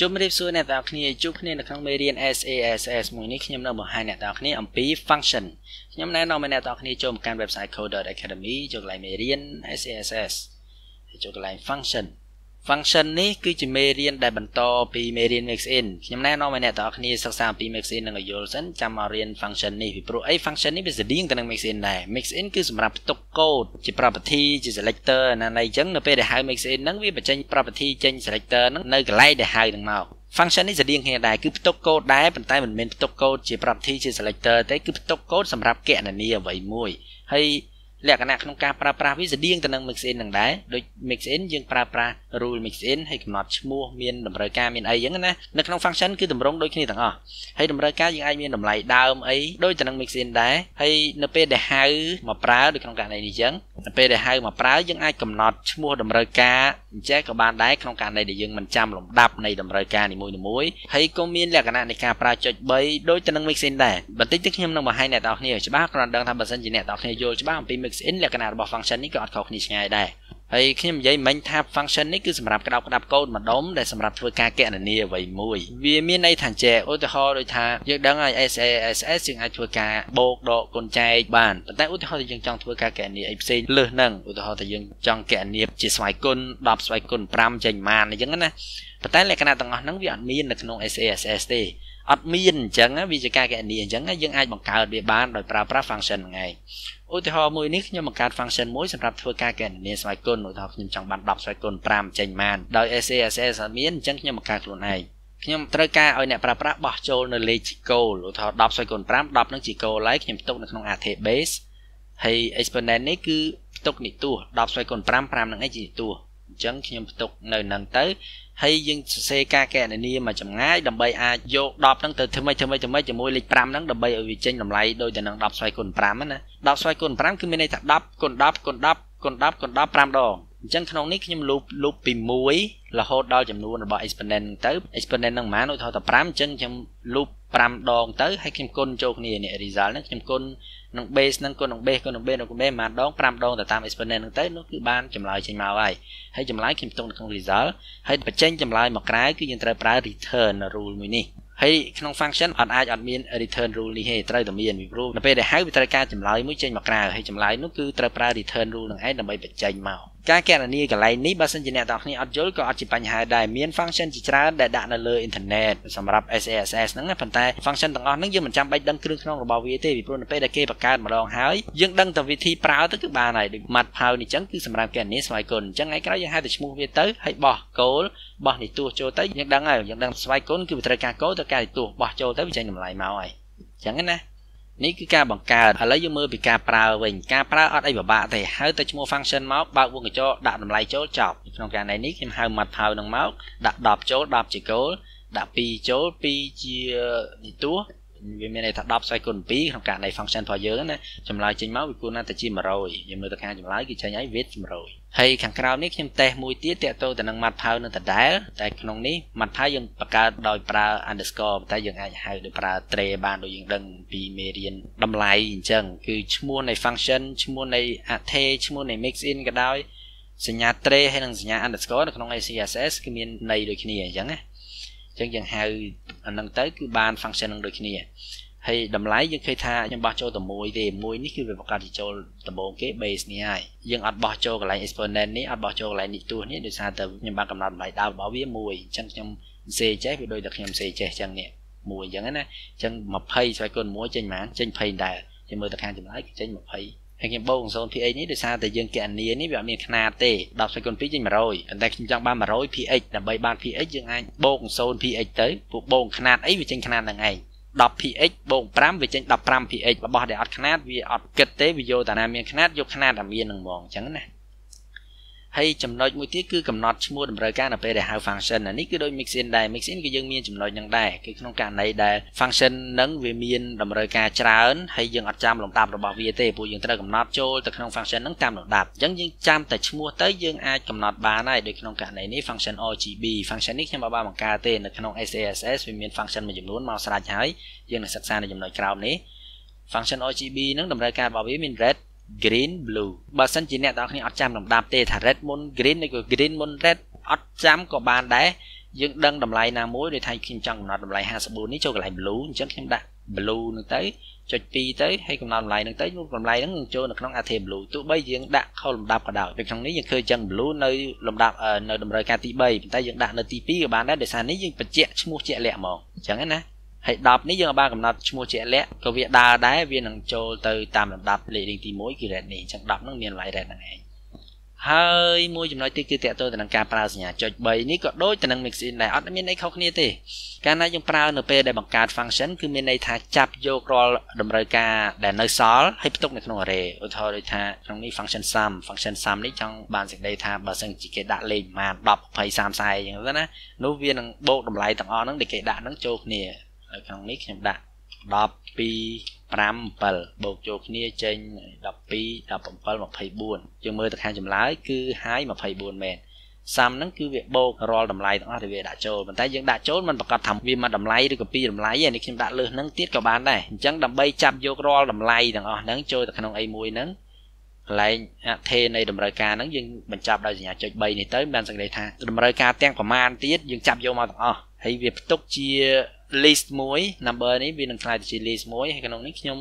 ជម្រាបសួរអ្នកទាំងអស់គ្នាជួបគ្នានៅក្នុងមេរៀន SASS មួយនេះខ្ញុំនឹងបង្ហាញអ្នកទាំងអស់គ្នាអំពី function ខ្ញុំណែនាំឲ្យអ្នកទាំងអស់គ្នាចូលមកកាន់ website code.academy ចូលកន្លែងមេរៀន SASS ហើយចូលកន្លែង function function នេះគឺជាមេរៀនដែលបន្តពីមេរៀន mix in ខ្ញុំណែនាំឲ្យអ្នកទាំងអស់គ្នាសិក្សាអំពី mix in និងយល់សិនចាំមករៀន function នេះពីព្រោះអី function នេះវាស្តៀងទៅនឹង mix in ដែរ mix in គឺសម្រាប់ផ្ទុកកូដជា property ជា selector ណានៃអញ្ចឹងនៅពេលដែលហៅ mix in ហ្នឹងវាបញ្ចេញ property ចេញ selector ហ្នឹងនៅកន្លែងដែលហៅហ្នឹងមក function នេះស្តៀងគ្នាដែរគឺផ្ទុកកូដដែរប៉ុន្តែមិនមែនផ្ទុកកូដជា property ជា selector ទេគឺផ្ទុកកូដសម្រាប់គណនាអ្វីមួយហើយ លក្ខណៈក្នុងការប្រើប្រាស់វាស្តៀងទៅនឹង mix in នឹងដែរដូច mix in យើងប្រើប្រាស់ rule mix in ហើយកំណត់ឈ្មោះមានតម្រូវការមានអីចឹងណានៅក្នុង function គឺតម្រង់ដូចគ្នាទាំងអស់ហើយតម្រូវការយើងអាចមានតម្លៃដើមអីដូចទៅនឹង mix in ដែរហើយនៅពេលដែលហៅមកប្រើដូចក្នុងករណីនេះចឹងនៅពេលដែលហៅមកប្រើយើងអាចកំណត់ឈ្មោះតម្រូវការ អញ្ចឹងក៏បានដែរក្នុងករណីដែលយើងមិនចាំលំដាប់នៃតម្រូវការនីមួយៗហើយក៏មានលក្ខណៈនៃការប្រើចុច3ដូចទៅនឹង mix in ដែរបន្តិចទៀតខ្ញុំនឹងបង្ហាញអ្នកនរគ្នាច្បាស់គ្រាន់ដឹងថាបើសិនជាអ្នកនរគ្នាយល់ច្បាស់អំពី mix in លក្ខណៈរបស់ function នេះក៏អត់ខុសគ្នាឆ្ងាយដែរ ហើយខ្ញុំនិយាយមិញថា function នេះគឺសម្រាប់ក្តាប់ក្តាប់កូដម្ដុំដែលសម្រាប់ធ្វើការកណនាអ្វីមួយវាមានន័យថាចេះឧទាហរណ៍ដូចថាយើងដឹងហើយ SASS យើងអាចធ្វើការបូកដកគុណចែកបានប៉ុន្តែឧទាហរណ៍ថាយើងចង់ធ្វើការកណនាអីផ្សេងលើសហ្នឹងឧទាហរណ៍ថាយើងចង់កណនាជាស្វ័យគុណ10ស្វ័យគុណ5ចេញបានអញ្ចឹងណាប៉ុន្តែលក្ខណៈទាំងអស់ហ្នឹងវាអត់មាននៅក្នុង SASS ទេ អត់មានអញ្ចឹងវាជាការកណនាអញ្ចឹងយើងអាចបង្កើតវាបានដោយប្រើប្រាស់ function ហ្នឹងឯងឧទាហរណ៍មួយនេះខ្ញុំបង្កើត function មួយសម្រាប់ធ្វើការកណនាស្វ័យគុណឧទាហរណ៍ខ្ញុំចង់បាន10ស្វ័យគុណ5ចេញបានដោយ SASS អត់មានអញ្ចឹងខ្ញុំបង្កើតខ្លួនឯងខ្ញុំត្រូវការឲ្យអ្នកប្រើប្រាស់បោះចូលនៅលេខជីកូលឧទាហរណ៍10ស្វ័យគុណ5 10នឹងជីកូលហើយខ្ញុំផ្ទុកនៅក្នុង array base ហើយ exponent នេះគឺផ្ទុកនិទោស10ស្វ័យគុណ5 5នឹងអីជានិទោសអញ្ចឹងខ្ញុំផ្ទុកនៅនឹងទៅហើយយើងសរសេរការកណនាមកចម្ងាយដើម្បីអាចយក10ហ្នឹងទៅធ្វើម៉េចធ្វើម៉េចធ្វើម៉េចជាមួយលេខ5ហ្នឹងដើម្បីឲ្យវាចេញតម្លៃដូចទៅនឹង10ស្វ័យគុណ5ណា10ស្វ័យគុណ5គឺមានន័យថា10គុណ10គុណ10គុណ10គុណ10 5ដងអញ្ចឹងក្នុងនេះខ្ញុំលូបលូបពី1រហូតដល់ចំនួនរបស់ exponent ទៅ exponent ហ្នឹងប៉ុន្មានឧទាហរណ៍ថា5អញ្ចឹងខ្ញុំលូប5ដងទៅហើយខ្ញុំគុណចូលគ្នានេះ result ហ្នឹងខ្ញុំគុណ នឹង base ហ្នឹងគុណនឹង base គុណនឹង base នឹង base ប៉ុន្មានដង5ដងទៅតាម exponent ហ្នឹងទៅនោះគឺបានចម្លើយចេញមកហើយហើយចម្លើយខ្ញុំផ្ទុកនៅក្នុង result ហើយបញ្ចេញចម្លើយមកក្រៅគឺយើងត្រូវប្រើ return rule មួយនេះហើយក្នុង function អត់អាចអត់មាន return rule នេះទេត្រូវតែមានពីព្រោះនៅពេលដែលហៅវាត្រូវការចម្លើយមួយចេញមកក្រៅហើយចម្លើយនោះគឺត្រូវប្រើ return rule នឹងឯងដើម្បីបញ្ចេញមក ការកណនាកន្លែងនេះបើសិនជាអ្នកទាំងគ្នាអត់យល់ក៏អត់ជាបញ្ហាដែរមាន function ជាច្រើនដែលដាក់នៅលើ internet សម្រាប់ SASS ហ្នឹងប៉ុន្តែ function ទាំងអស់ហ្នឹងយើងមិនចាំបាច់ដឹងគ្រឿងក្នុងរបស់វាទេពីព្រោះនៅពេលដែលគេបង្កើតម្ដងហើយយើងដឹងតែវិធីប្រើទៅគឺបានហើយដូច mat pow នេះចឹងគឺសម្រាប់កណនាស្វ័យគុណអញ្ចឹងឯក្រោយយើងហៅតែឈ្មោះវាទៅហើយបោះគោលបោះនិទោសចូលទៅយើងដឹងហើយយើងដឹងស្វ័យគុណគឺវាត្រូវការគោលត្រូវការនិទោសបោះចូលទៅវាចេញតម្លៃមកហើយអញ្ចឹងណា នេះគឺការបង្កើតឥឡូវយើងមើលពីការប្រើវិញការប្រើអត់អីពិបាកទេហៅតែឈ្មោះ function មកបើកវងកញ្ចក់ដាក់តម្លៃចូលចប់ក្នុងករណីនេះខ្ញុំហៅ mat pow នឹងមកដាក់10ចូល10ជាគោលដាក់2ចូល2ជានិទោស វាមានន័យថា10ស្វ័យគុណ2ក្នុងករណី function របស់យើងណាចម្លើយចេញមកវាគួរណាស់តែជា100យើងមើលទៅខាងចម្លើយគឺចេញឲ្យ width 100ហើយខាងក្រោមនេះខ្ញុំតេស្តមួយទៀតតាក់ទងទៅនឹង mat pow នៅដដែលតែក្នុងនេះ mat pow យើងបង្កើតដោយប្រើ underscore តែយើងអាចហៅដោយប្រើ tray បានដូចយើងដឹងពីមេរៀនតម្លៃអញ្ចឹងគឺឈ្មោះនៃ function ឈ្មោះនៃ array ឈ្មោះនៃ mix in ក៏ដោយសញ្ញា tray ហើយនិងសញ្ញា underscore នៅក្នុង ACSS គឺមានន័យដូចគ្នាអញ្ចឹងណា អញ្ចឹងយើងហៅអានឹងទៅគឺបាន function នឹងដូចគ្នាហើយតម្លៃយើងឃើញថាខ្ញុំបោះចូលតែមួយទេមួយនេះគឺវាប្រកាសជាចូលដំបូងគេ base នេះហើយយើងអត់បោះចូលកន្លែង exponent នេះអត់បោះចូលកន្លែងនេះទោះនេះដោយសារតែខ្ញុំបានកំណត់តម្លៃដើមរបស់វាមួយអញ្ចឹងខ្ញុំសេចេះវាដូចតែខ្ញុំសេចេះអញ្ចឹងនេះមួយអញ្ចឹងណាអញ្ចឹង20ស្វ័យគុណ1ចេញប៉ុន្មានចេញ20ដែរខ្ញុំមើលទៅខាងចម្លើយគឺចេញ20 ហើយខ្ញុំបូក 0px នេះដោយសារតែយើងកណនានេះវាអត់មានຂະຫນាតទេ10សេគុណ2ចេញ100ប៉ុន្តែខ្ញុំចង់បាន100 px ដើម្បីបាន px យើងអាចបូក 0px ទៅពួកបូកຂະຫນាតអីវាចេញຂະຫນាតនឹងឯង 10px បូក5វាចេញ 15px របស់ដែលអត់ຂະຫນាតវាអត់គិតទេវាយកតាណាមានຂະຫນាតយកຂະຫນាតតែមាននឹងហ្មងអញ្ចឹងណា ហើយចំណុចមួយទៀតគឺកំណត់ឈ្មោះតម្រូវការនៅពេលដែលហៅ function អានេះគឺដូច mix in ដែរ mix in គឺយើងមានចំណុចហ្នឹងដែរគឺក្នុងករណីដែល function ហ្នឹងវាមានតម្រូវការច្រើនហើយយើងអត់ចាំលំដាប់របស់វាទេព្រោះយើងត្រូវកំណត់ចូលទៅក្នុង function ហ្នឹងតាមលំដាប់អញ្ចឹងយើងចាំតែឈ្មោះទៅយើងអាចកំណត់បានហើយដូចក្នុងករណីនេះ function RGB function នេះខ្ញុំអត់បានបង្កើតទេនៅក្នុង SASS វាមាន function មួយចំនួនមកស្រេចហើយយើងនឹងសិក្សានៅចំណុចក្រោមនេះ function RGB ហ្នឹងតម្រូវការរបស់វាមាន red green blue បើសិនជាអ្នកទាំងគ្នាអត់ចាំលំដាប់ទេថា red មុន green ឬក៏ green មុន red អត់ចាំក៏បានដែរយើងដឹងតម្លៃណាមួយដូចថាខ្ញុំចង់កំណត់តម្លៃ54នេះចូលកន្លែង blue អញ្ចឹងខ្ញុំដាក់ blue នឹងទៅចុច2ទៅហើយកំណត់តម្លៃនឹងទៅតម្លៃនឹងនឹងចូលនៅក្នុង AT blue ទោះបីយើងដាក់ខុសលំដាប់ក៏ដោយពេលក្នុងនេះយើងឃើញចឹង blue នៅលំដាប់នៅតម្រូវការទី3ប៉ុន្តែយើងដាក់នៅទី2ក៏បានដែរដោយសារនេះយើងបញ្ជាក់ឈ្មោះជាក់លាក់ហ្មងអញ្ចឹងណា ហើយ10នេះយើងអាចបានកំណត់ឈ្មោះជាក់លាក់ក៏វាដើរដែរវានឹងចូលទៅតាមលំដាប់លេខរៀងទី1គឺ red នេះអញ្ចឹង10ហ្នឹងមានតម្លៃ red ហ្នឹងឯងហើយមួយចំណុចទៀតគឺតកតទៅនឹងការប្រើសញ្ញាចុច3នេះក៏ដូចទៅនឹង mix in ដែរអត់មានអីខុសគ្នាទេកាលណាយើងប្រើនៅពេលដែលបង្កើត function គឺមានន័យថាចាប់យករាល់តម្រូវការដែលនៅសល់ហើយផ្ទុកនៅក្នុង array ឧទាហរណ៍ដូចថាក្នុងនេះ function sum function sum នេះចង់បានសេចក្តីថាបើសិនជាគេដាក់លេខប្រមាណ10 20 30 40អញ្ចឹងទៅណានោះវានឹងបូកតម្លៃទាំងអស់ហ្នឹងដែលគេដាក់ហ្នឹងចូលគ្នា ហើយក្នុងនេះខ្ញុំដាក់10 2 5 7បូកចូលគ្នាចេញ12 17 24យើងមើលទៅខាងចម្លើយគឺ high 24មែនសាំហ្នឹងគឺវាបូករាល់តម្លៃទាំងអស់ដែលវាដាក់ចូលប៉ុន្តែយើងដាក់ចូលมันប្រកាសថាវាមកតម្លៃឬក៏ពីរតម្លៃឯនេះខ្ញុំដាក់លើសហ្នឹងទៀតក៏បានដែរអញ្ចឹងដើម្បីចាប់យករាល់តម្លៃទាំងអស់ហ្នឹងចូលទៅក្នុងអីមួយហ្នឹងកន្លែងអថេនៃតម្រូវការហ្នឹងយើងបញ្ចប់ដោយសញ្ញាចុច3នេះទៅបានសង្កេតថាតម្រូវការទាំងប្រមាណទៀតយើងចាប់យកមកទាំងអស់ហើយវាផ្ទុកជា list មួយ number នេះវានឹងខ្លាយទៅជា list មួយហើយក្នុងនេះខ្ញុំ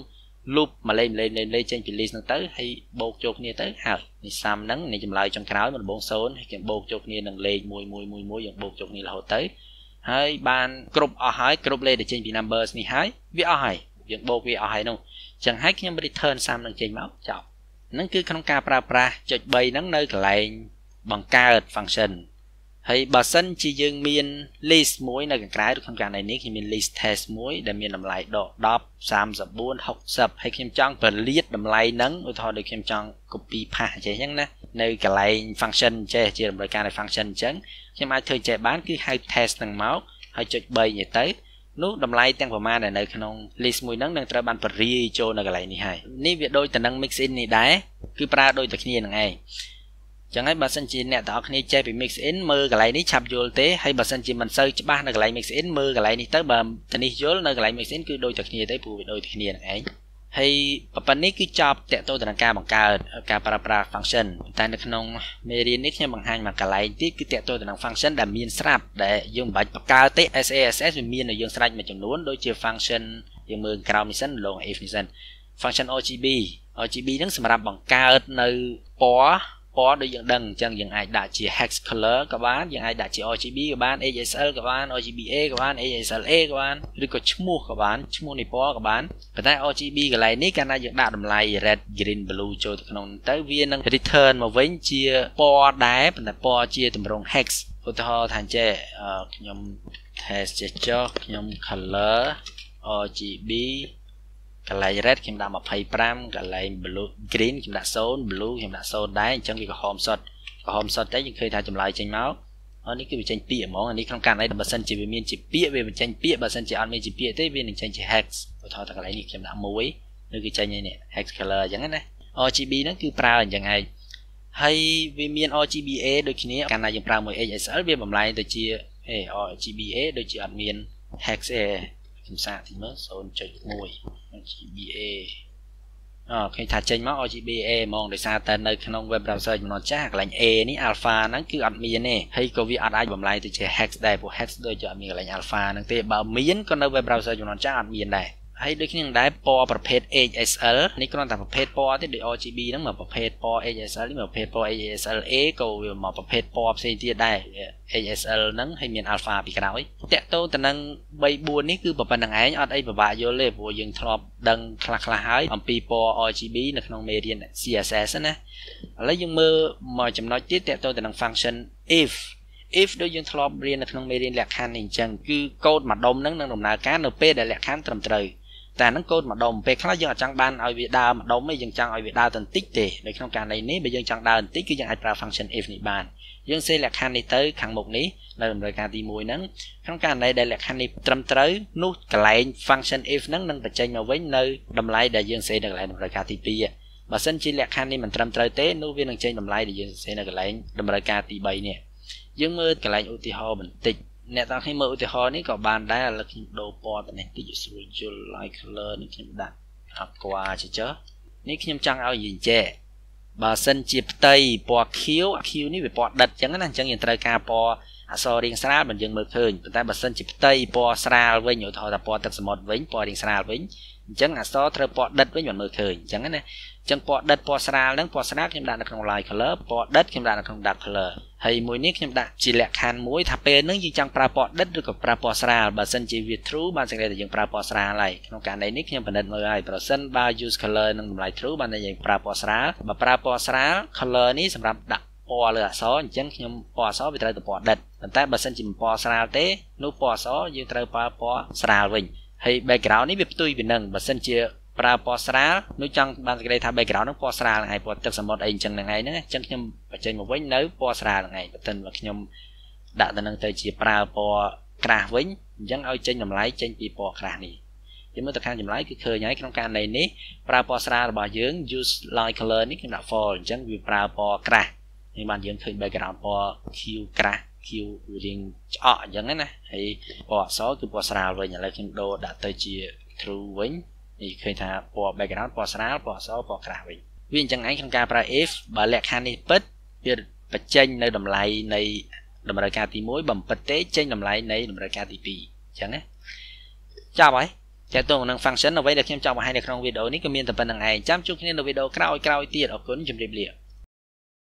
loop មកលេងលេងលេងលេងចេញពី list ហ្នឹងទៅហើយបូកចូលគ្នាទៅហើយនេះសាំហ្នឹងនេះចម្លើយចុងក្រោយមកដំបូង0ហើយខ្ញុំបូកចូលគ្នានឹងលេខ1 1 1 1យើងបូកចូលគ្នារហូតទៅហើយបានគ្រប់អស់ហើយគ្រប់លេខដែលចេញពី numbers នេះហើយវាអស់ហើយយើងបូកវាអស់ហើយនោះអញ្ចឹងហើយខ្ញុំ return សាំនឹងចេញមកចប់ហ្នឹងគឺក្នុងការប្រើប្រាស់ចុច3ហ្នឹងនៅកន្លែងបង្កើត function ហើយបើសិនជាយើងមាន list មួយនៅខាងក្រៅក្នុងករណីនេះខ្ញុំមាន list test មួយដែលមានតម្លៃដក10 34 60ហើយខ្ញុំចង់ពលាតតម្លៃហ្នឹងឧទាហរណ៍ដូចខ្ញុំចង់ copy path អញ្ចឹងណានៅកន្លែង function ចេះជាតម្រូវការនៃ function អញ្ចឹងខ្ញុំអាចធ្វើចេះបានគឺហៅ test ហ្នឹងមកហើយចុច3នេះទៅនោះតម្លៃទាំងប្រមាណដែលនៅក្នុង list មួយហ្នឹងនឹងត្រូវបានបរិយាយចូលនៅកន្លែងនេះហើយនេះវាដូចទៅនឹង mix in នេះដែរគឺប្រើដូចតែគ្នានឹងឯង ចឹងហើយបើសិនជាអ្នកទាំងអស់គ្នាចេះពី mix in មើលកន្លែងនេះឆាប់យល់ទេហើយបើសិនជាមិនសូវច្បាស់នៅកន្លែង mix in មើលកន្លែងនេះទៅបើតនេះយល់នៅកន្លែង mix in គឺដូចតែគ្នាទេព្រោះវាដូចតែគ្នានឹងឯងហើយប៉ុណ្ណេះគឺចប់តកតទៅនឹងការបង្កើតការប្រើប្រាស់ function តែនៅក្នុងមេរៀននេះខ្ញុំបង្ហាញមកកន្លែងទៀតគឺតកតទៅនឹង function ដែលមានស្រាប់ដែលយើងមិនបាច់បង្កើតទេ SASS វាមាននៅយើងស្រេចមួយចំនួនដូចជា function យើងមើលក្រោមនេះសិន long if នេះសិន function RGB RGB ហ្នឹងសម្រាប់បង្កើតនៅពណ៌ ពណ៌ដូចយើងដឹងអញ្ចឹងយើងអាចដាក់ជា hex color ក៏បានយើងអាចដាក់ជា RGB ក៏បាន HSL ក៏បាន RGBA ក៏បាន HSLA ក៏បានឬក៏ឈ្មោះក៏បានឈ្មោះនៃពណ៌ក៏បានប៉ុន្តែ RGB កន្លែងនេះកាលណាយើងដាក់តម្លៃ red green blue ចូលទៅក្នុងទៅវានឹង return មកវិញជាពណ៌ដែរប៉ុន្តែពណ៌ជាទម្រង់ hex ឧទាហរណ៍ថាចេះខ្ញុំ test ចេះចុះខ្ញុំ color RGB កន្លែង red ខ្ញុំដាក់25កន្លែង blue green ខ្ញុំដាក់0 blue ខ្ញុំដាក់0ដែរអញ្ចឹងវាក្រហមសុទ្ធក្រហមសុទ្ធតែយើងឃើញថាចម្លើយចេញមកអនេះគឺវាចេញពាក្យហ្មងអានេះក្នុងករណីបើសិនជាវាមានជាពាក្យវាបញ្ចេញពាក្យបើសិនជាអត់មានជាពាក្យទេវានឹងចេញជា hex ឧទាហរណ៍តែកន្លែងនេះខ្ញុំដាក់1ឬគឺចេញនេះ hex color អញ្ចឹងណា RGB ហ្នឹងគឺប្រើអញ្ចឹងឯងហើយវាមាន RGBA ដូចគ្នាកាលណាយើងប្រើមួយ HSL វាបំលែងទៅជា RGBA ដូចជាអត់មាន hex ទេ ខ្ញុំសាកទីមើល0.1 RGBA អូឃើញថាចេញមក RGBA ហ្មងដោយសារតែនៅក្នុង web browser ចំនួនចាស់កន្លែង A នេះ alpha ហ្នឹងគឺអត់មានទេហើយក៏វាអត់អាចបំលែងទៅជា hex ដែរព្រោះ hex ដូចជាអត់មានកន្លែង alpha ហ្នឹងទេបើមានក៏នៅ web browser ចំនួនចាស់អត់មានដែរ ហើយដូចគ្នានឹងដែរពណ៌ប្រភេទ HSL នេះគ្រាន់តែប្រភេទពណ៌ទេដូច RGB ហ្នឹងមកប្រភេទពណ៌ HSL នេះមកប្រភេទពណ៌ HSLA ក៏វាមកប្រភេទពណ៌ផ្សេងទៀតដែរ HSL ហ្នឹងហើយមាន alpha ពីក្រោយតាក់ទងទៅនឹង3 4នេះគឺប៉ុណ្្នឹងឯងអត់អីពិបាកយល់ទេព្រោះយើងធ្លាប់ដឹងខ្លះខ្លះហើយអំពីពណ៌ RGB នៅក្នុងមេរៀន CSS ណាឥឡូវយើងមើលមកចំណុចទៀតតាក់ទងទៅនឹង function if if ដូចយើងធ្លាប់រៀននៅក្នុងមេរៀនលក្ខខណ្ឌនេះអញ្ចឹងគឺកូដមួយដុំហ្នឹងនឹងដំណើរការនៅពេលដែលលក្ខខណ្ឌត្រឹមត្រូវ តែហ្នឹងកូនម្ដុំពេលខ្លះយើងអត់ចង់បានឲ្យវាដើរម្ដុំទេយើងចង់ឲ្យវាដើរបន្តិចទេនៅក្នុងករណីនេះបើយើងចង់ដើរបន្តិចគឺយើងអាចប្រើ function if នេះបានយើងសេលក្ខខណ្ឌនេះទៅខាងមុខនេះនៅតម្រូវការទី1ហ្នឹងក្នុងករណីដែលលក្ខខណ្ឌនេះត្រឹមត្រូវនោះកន្លែង function if ហ្នឹងនឹងបញ្ចេញមកវិញនៅតម្លៃដែលយើងសេនៅកន្លែងតម្រូវការទី2បើសិនជាលក្ខខណ្ឌនេះមិនត្រឹមត្រូវទេនោះវានឹងចេញតម្លៃដែលយើងសេនៅកន្លែងតម្រូវការទី3នេះយើងមើលកន្លែងឧទាហរណ៍បន្តិច អ្នកទាំងគ្នាមើលឧទាហរណ៍នេះក៏បានដែរឥឡូវខ្ញុំដូរពណ៌ទៅនេះតិចស្រួលយល់ light color នេះខ្ញុំដាក់អាក់វ៉ាចចនេះខ្ញុំចង់ឲ្យយើងចែកបើសិនជាផ្ទៃពណ៌ខៀវខៀវនេះវាពណ៌ដិតអញ្ចឹងណាអញ្ចឹងយើងត្រូវការពណ៌ អក្សររាងស្រាលមិនយើងមើលឃើញប៉ុន្តែបើសិនជាផ្ទៃពណ៌ស្រាលវិញឧទាហរណ៍ថាពណ៌ទឹកសមុទ្រវិញពណ៌រាងស្រាលវិញអញ្ចឹងអក្សរត្រូវពណ៌ដិតវិញមិនមើលឃើញអញ្ចឹងណាអញ្ចឹងពណ៌ដិតពណ៌ស្រាលហ្នឹងពណ៌ស្រាលខ្ញុំដាក់នៅក្នុង light color ពណ៌ដិតខ្ញុំដាក់នៅក្នុង dark color ហើយមួយនេះខ្ញុំដាក់ជាលក្ខខណ្ឌមួយថាពេលហ្នឹងយើងចង់ប្រើពណ៌ដិតឬក៏ប្រើពណ៌ស្រាលបើសិនជាវា true បានសេចក្តីថាយើងប្រើពណ៌ស្រាលហើយក្នុងករណីនេះខ្ញុំពិនិត្យមើលហើយប្រសិនបើ use color នឹងតម្លៃ true បានតែយើងប្រើពណ៌ស្រាលបើប្រើពណ៌ស្រាល color នេះសម្រាប់ដាក់ ពណ៌លើអក្សរអញ្ចឹងខ្ញុំពណ៌អក្សរវាត្រូវតែពណ៌ដិតប៉ុន្តែបើសិនជាពណ៌ស្រាលទេនោះពណ៌អក្សរយើងត្រូវប្រើពណ៌ស្រាលវិញហើយ background នេះវាផ្ទុយពីនឹងបើសិនជាប្រើពណ៌ស្រាលនោះចង់បានសេចក្តីថា background ហ្នឹងពណ៌ស្រាលហ្នឹងឯងពណ៌ទឹកសមុទ្រអីអញ្ចឹងហ្នឹងឯងហ្នឹងអញ្ចឹងខ្ញុំបញ្ចេញមកវិញនៅពណ៌ស្រាលហ្នឹងឯងបើមិនមកខ្ញុំដាក់ទៅនឹងទៅជាប្រើពណ៌ក្រាស់វិញអញ្ចឹងឲ្យចេញតម្លៃចេញពីពណ៌ក្រាស់នេះយើងមើលទៅខាងចម្លើយគឺឃើញហើយក្នុងករណីនេះប្រើពណ៌ស្រាលរបស់យើង use light color នេះខ្ញុំដាក់ fall អញ្ចឹងវាប្រើពណ៌ក្រាស់ នេះបានយើងឃើញ background ពណ៌ Q ក្រាស់ Q រៀងឆ្អកអញ្ចឹងណាហើយពណ៌អក្សរគឺពណ៌ស្រាលវិញឥឡូវខ្ញុំដូរដាក់ទៅជា true វិញនេះឃើញថាពណ៌ background ពណ៌ស្រាលពណ៌អក្សរពណ៌ក្រាស់វិញវាអញ្ចឹងឯងក្នុងការប្រើ if បើលក្ខខណ្ឌនេះពិតវាបញ្ចេញនៅតម្លៃនៃតម្រូវការទី1បំពិតទេចេញតម្លៃនៃតម្រូវការទី2អញ្ចឹងណាចប់ហើយតើតើនឹង function អ្វីដែលខ្ញុំចង់បង្ហាញនៅក្នុងវីដេអូនេះក៏មានតែប៉ុណ្្នឹងឯងចាំជួបគ្នានៅវីដេអូក្រោយៗទៀតអរគុណជម្រាបលា